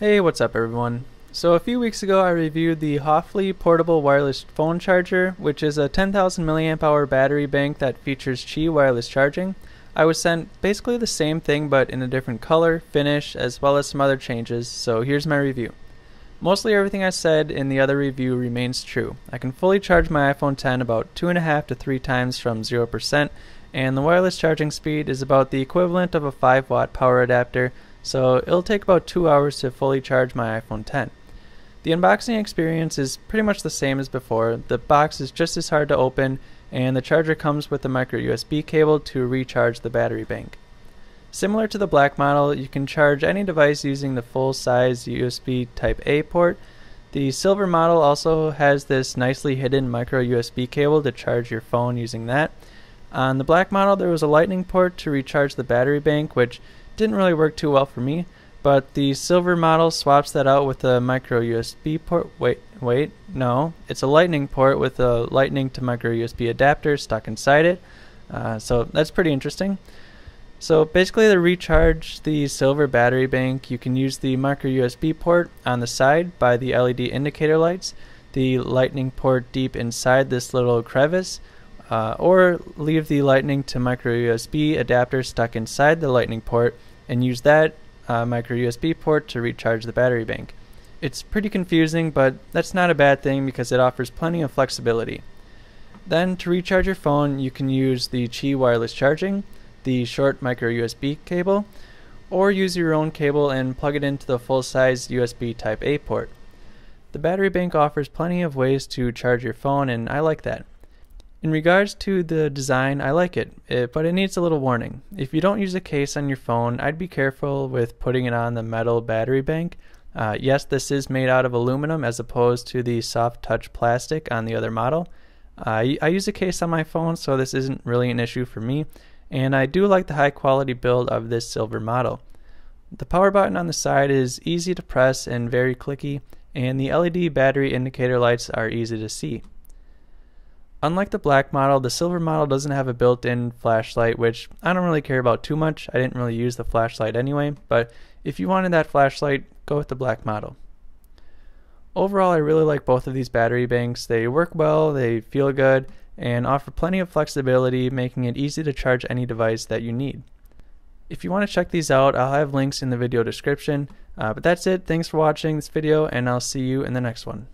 Hey, what's up everyone? So a few weeks ago I reviewed the Huafly Portable Wireless Phone Charger, which is a 10,000 mAh battery bank that features Qi wireless charging. I was sent basically the same thing but in a different color, finish, as well as some other changes, so here's my review. Mostly everything I said in the other review remains true. I can fully charge my iPhone 10 about 2.5 to 3 times from 0%, and the wireless charging speed is about the equivalent of a 5 watt power adapter, so it'll take about 2 hours to fully charge my iPhone 10. The unboxing experience is pretty much the same as before, the box is just as hard to open, and the charger comes with a micro USB cable to recharge the battery bank. Similar to the black model, you can charge any device using the full-size USB Type-A port. The silver model also has this nicely hidden micro USB cable to charge your phone using that. On the black model there was a lightning port to recharge the battery bank which didn't really work too well for me, but the silver model swaps that out with a micro USB port. Wait, wait, no, it's a lightning port with a lightning to micro USB adapter stuck inside it. Uh, so that's pretty interesting. So basically to recharge the silver battery bank, you can use the micro USB port on the side by the LED indicator lights, the lightning port deep inside this little crevice, uh, or leave the lightning to micro USB adapter stuck inside the lightning port and use that uh, micro USB port to recharge the battery bank. It's pretty confusing, but that's not a bad thing because it offers plenty of flexibility. Then to recharge your phone, you can use the Qi wireless charging, the short micro USB cable, or use your own cable and plug it into the full-size USB Type A port. The battery bank offers plenty of ways to charge your phone and I like that. In regards to the design, I like it, it, but it needs a little warning. If you don't use a case on your phone, I'd be careful with putting it on the metal battery bank. Uh, yes, this is made out of aluminum as opposed to the soft touch plastic on the other model. Uh, I use a case on my phone, so this isn't really an issue for me, and I do like the high quality build of this silver model. The power button on the side is easy to press and very clicky, and the LED battery indicator lights are easy to see. Unlike the black model, the silver model doesn't have a built-in flashlight, which I don't really care about too much. I didn't really use the flashlight anyway, but if you wanted that flashlight, go with the black model. Overall, I really like both of these battery banks. They work well, they feel good, and offer plenty of flexibility, making it easy to charge any device that you need. If you want to check these out, I'll have links in the video description. Uh, but that's it. Thanks for watching this video, and I'll see you in the next one.